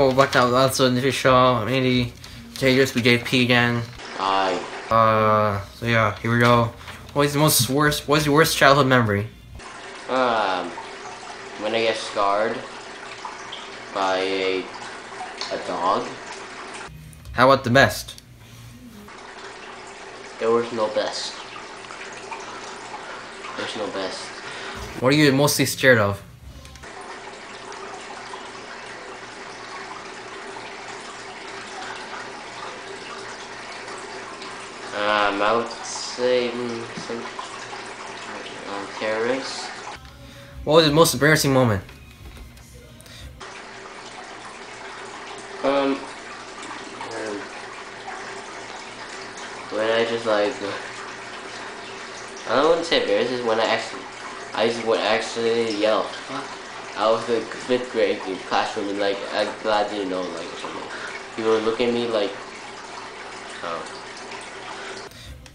welcome back to Lots of the show. Andy, JSB JP again. Hi. Uh, so yeah, here we go. What is the most worst? What is your worst childhood memory? Um, when I get scarred by a a dog, How about the best? there was no best. There's no best. What are you mostly scared of? Um, I would say mm, some um, terrorists. What was the most embarrassing moment? Um, um, when I just like, I don't want to say embarrassed, is when I actually, I just would actually yell. I was in fifth grade in classroom and like, I'm glad I didn't know, like, or something. People would look at me like, oh,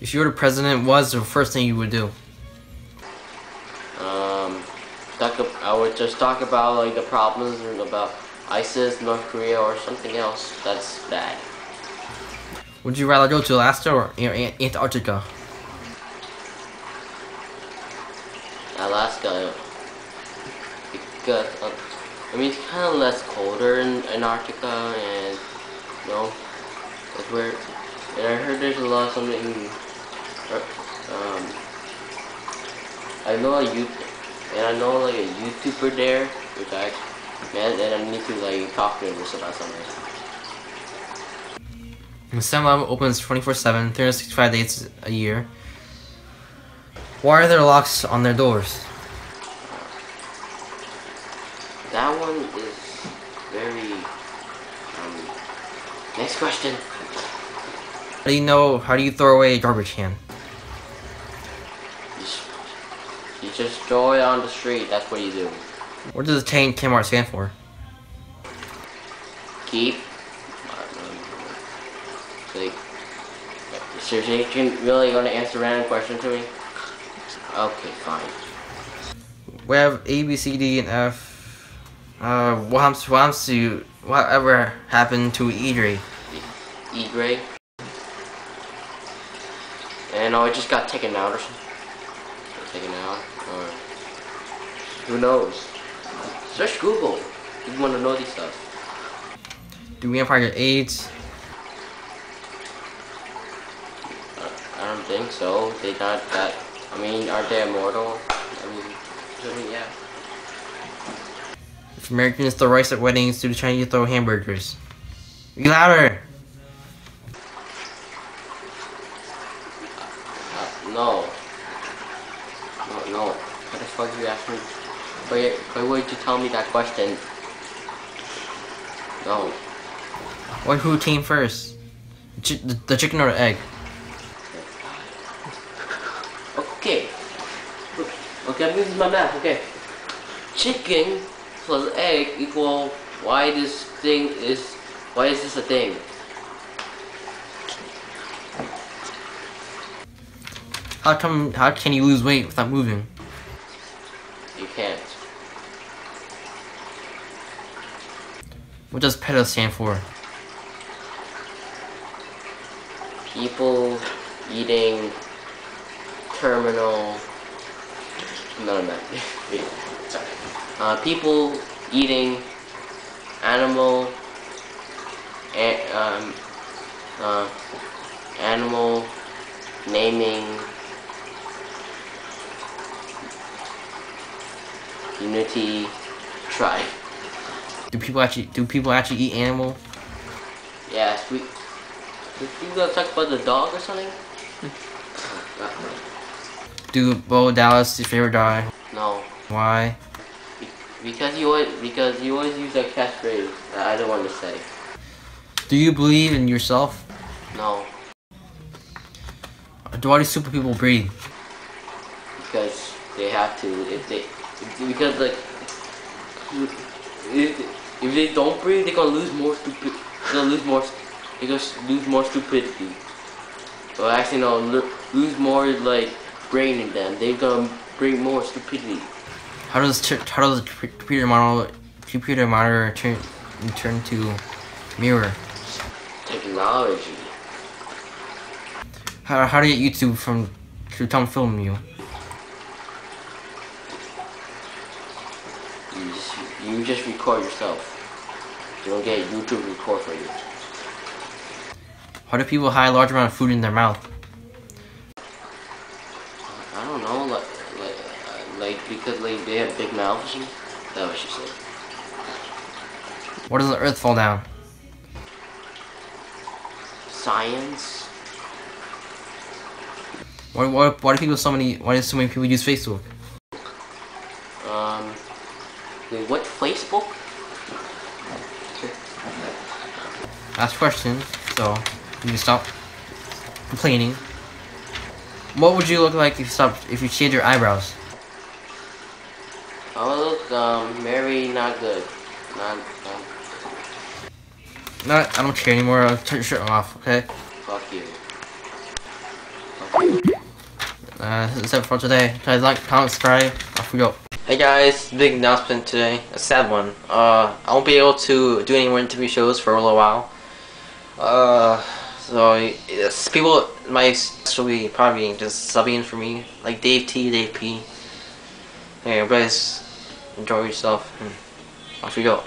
If you were the president, what's the first thing you would do? um, talk, I would just talk about like the problems and about ISIS, North Korea, or something else that's bad. Would you rather go to Alaska or Antarctica? Alaska because uh, I mean it's kind of less colder in Antarctica and you know it's where and I heard there's a lot of something um I know a youth and I know like a YouTuber there which I man and I need to like talk to him just about something. 7-Eleven opens 24/7, 365 days a year. Why are there locks on their doors? That one is very um next question. How do you know? How do you throw away a garbage can? You just, you just throw it on the street. That's what you do. What does the chain Kmart stand for? Keep. Like, seriously, you really gonna answer random question to me? Okay, fine. We have A, B, C, D, and F. Uh, what happens? What happens to whatever happened to Idri? E gray. And oh, it just got taken out or something. Taken out, or who knows? Search Google. if You want to know these stuff. Do we get AIDS? I don't think so. They not that. I mean, aren't they immortal? I mean, I mean, yeah. If Americans throw rice at weddings, do the Chinese throw hamburgers? Be louder! Uh, no. No, no. Fuck you asking? Why, why would you tell me that question? No. What who came first? Ch- the, the chicken or the egg? Okay. Okay, this is my math. Okay. Chicken plus egg equal why this thing is why is this a thing? How come? How can you lose weight without moving? You can't. What does PETA stand for? People eating terminal. No, no, sorry. Uh, people eating animal. A, um, uh, animal naming unity tribe. Do people actually? Do people actually eat animal? Yes, we. Did you gonna talk about the dog or something? Do Bo Dallas your favorite die? no, Why? Be- because you always because you always use that catchphrase that I don't want to say. Do you believe in yourself? No, Do all these super people breathe? because they have to. If they because like if, if they don't breathe, they're gonna lose more stupid. They're gonna lose more. They're gonna lose more stupidity. Well, actually, no, lose more like brain in them. They're gonna bring more stupidity. How does how does computer model computer monitor turn turn to Mirror. Technology. How, how do you get YouTube from to come film? You just, you just record yourself. You don't get YouTube record for you. How do people hide a large amount of food in their mouth? I don't know, like, like, uh, like because like they have big mouths. That what she said. Why does the earth fall down? Science. Why, why, why do people so many why do so many people use Facebook? Um. Wait, what Facebook? Last question, so you can stop complaining. What would you look like if you stopped if you shaved your eyebrows? I would look um very not good. Not um, No, I don't care anymore. I'll turn your shirt off, okay? fuck you. Fuck you. Uh, that's it for today. Guys, like, comment, subscribe. Off we go. Hey guys, big announcement today. A sad one. Uh, I won't be able to do any more interview shows for a little while. Uh, so yes, people might still be probably just subbing for me, like Dave T, Dave P. Hey, guys, enjoy yourself. And off we go.